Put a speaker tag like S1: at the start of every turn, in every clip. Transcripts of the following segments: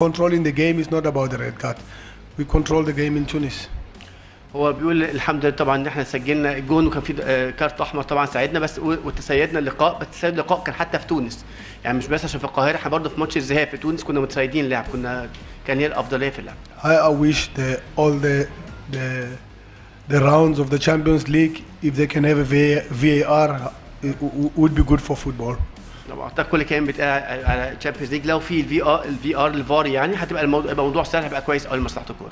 S1: Controlling the game is not about the red card. We control the game in Tunis.
S2: هو بيقول الحمد لله طبعا إن إحنا سجلنا الجون وكان في كارت أحمر طبعا ساعدنا بس وتسيدنا اللقاء بس تسيد اللقاء كان حتى في تونس يعني مش بس عشان في القاهرة إحنا برضه في ماتش الذهاب في تونس كنا متسيدين اللعب كنا كان هي الأفضلية في اللعب
S1: I, wish the, all the, the the rounds of the Champions League, if they can have a VA VAR, it would be good for football.
S2: اعتقد كل كلام بيتقال على Champions League لو في ال VR ال VR ال VAR يعني هتبقى الموضوع يبقى موضوع سهل هيبقى كويس قوي لمصلحه الكوره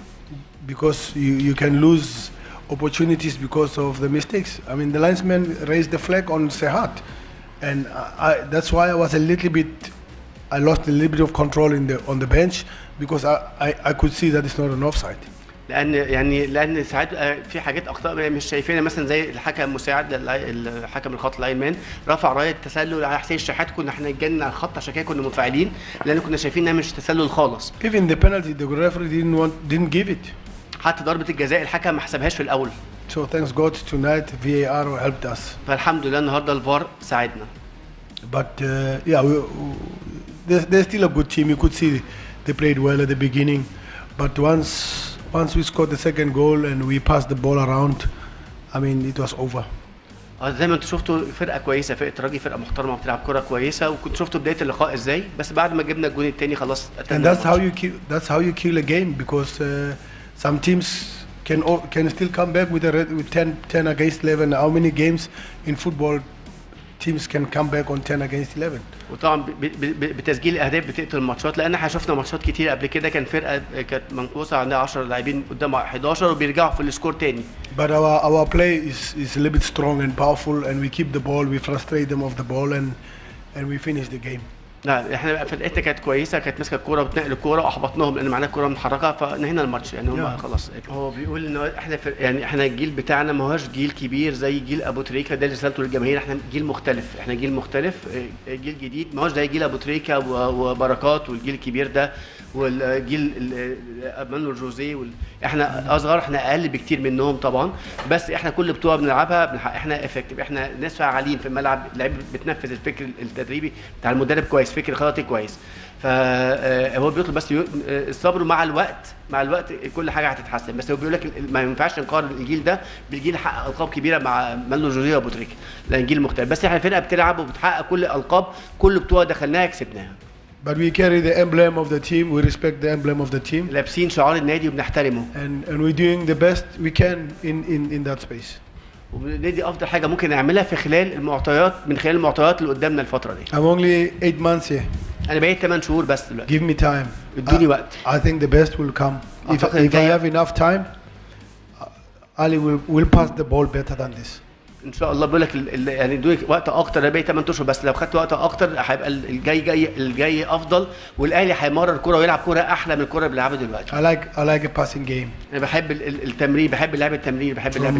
S1: Because you, you can lose opportunities because of the mistakes. I mean, the linesman raised the flag on Sehat, and I, I, that's why I was a little bit, I lost a little bit of control in the on the bench because I, I, I could see that it's not an offside.
S2: لأن يعني لأن ساعات بيبقى في حاجات أخطاء مش شايفينها مثلا زي الحكم المساعد الحكم الخط ال linesman رفع راية تسلل على حسين الشحات كنا إحنا اتجنن على الخط عشان كده كنا منفعلين لأن كنا شايفين إنها مش تسلل خالص
S1: Even the penalty, the referee didn't want, didn't give it.
S2: حتى ضربة الجزاء الحكم ما حسبهاش في الأول
S1: So thanks God tonight VAR helped us.
S2: فالحمد لله النهارده الفار ساعدنا
S1: But uh, yeah, we, they're, they're still a good team. You could see they played well at the beginning, but once once we scored the second goal and we passed the ball around, I mean it was over.
S2: اه زي ما انتوا شفتوا فرقه كويسه فرقه الراجل فرقه محترمه بتلعب كره كويسه وكنت شفتوا بدايه اللقاء ازاي بس بعد ما جبنا الجون الثاني خلاص
S1: And
S2: قتلنا
S1: that's how
S2: الماتش.
S1: you kill. That's how you kill a game because uh, some teams can o- can still come back with a red, with 10, 10 against 11. How many games in football teams can come back on 10 against 11?
S2: وطبعا ب- ب- ب- بتسجيل الاهداف بتقتل الماتشات لان احنا شفنا ماتشات كتير قبل كده كان فرقه كانت منقوصه عندها 10 لاعبين قدام 11 وبيرجعوا في السكور تاني
S1: But our, our play is, is a little bit strong and powerful, and we keep the ball, we frustrate them off the ball, and, and we finish the game.
S2: لا إحنا بقى فرقتنا كانت كويسة كانت ماسكة الكورة وبتنقل الكورة وأحبطناهم لأن معانا الكورة متحركه فنهينا الماتش يعني هم. خلاص هو بيقول إن إحنا يعني إحنا الجيل بتاعنا ما هوش جيل كبير زي جيل أبو تريكة ده اللي رسالته للجماهير إحنا جيل مختلف إحنا جيل مختلف آه، جيل جديد ما هوش زي جيل أبو تريكة و- وبركات والجيل الكبير ده والجيل ال- مانويل جوزيه وال... إحنا أصغر إحنا أقل بكتير منهم طبعا بس إحنا كل بطولة بنلعبها إحنا effective إحنا ناس فعالين في الملعب لعيب بتنفذ الفكر التدريبي بتاع المدرب كويس فكر خططي كويس. فهو بيطلب بس آه، الصبر مع الوقت مع الوقت كل حاجة هتتحسن. بس هو بيقول لك ما ينفعش نقارن الجيل ده بالجيل اللي حقق ألقاب كبيرة مع مانويل جوزيه وأبو تريكة. لأن جيل مختلف. بس إحنا فرقه بتلعب وبتحقق كل الالقاب كل بطولة دخلناها كسبناها.
S1: But we carry the emblem of the team, we respect the emblem of the team,
S2: لابسين شعار النادي وبنحترمه
S1: and, and we're doing the best we can in, in, in that space.
S2: وبندي افضل حاجه ممكن نعملها في خلال المعطيات من خلال المعطيات اللي قدامنا الفتره دي
S1: I'm only eight months here.
S2: انا بقيت 8 شهور بس دلوقتي
S1: Give me time.
S2: ادوني
S1: I,
S2: وقت
S1: I think the best will come. If,
S2: أعتقد
S1: if I
S2: الجاية-
S1: have enough time, Ali will, will pass the ball better than this.
S2: إن شاء الله بيقول لك يعني ادوني وقت أكتر أنا بقيت 8 أشهر بس لو خدت وقت أكتر هيبقى ال- الجاي جاي الجاي أفضل والأهلي هيمرر كوره ويلعب كورة أحلى من الكورة اللي بيلعبها دلوقتي
S1: I like, I like a passing game.
S2: أنا بحب ال- ال- التمرين بحب لعب التمرين بحب لعب.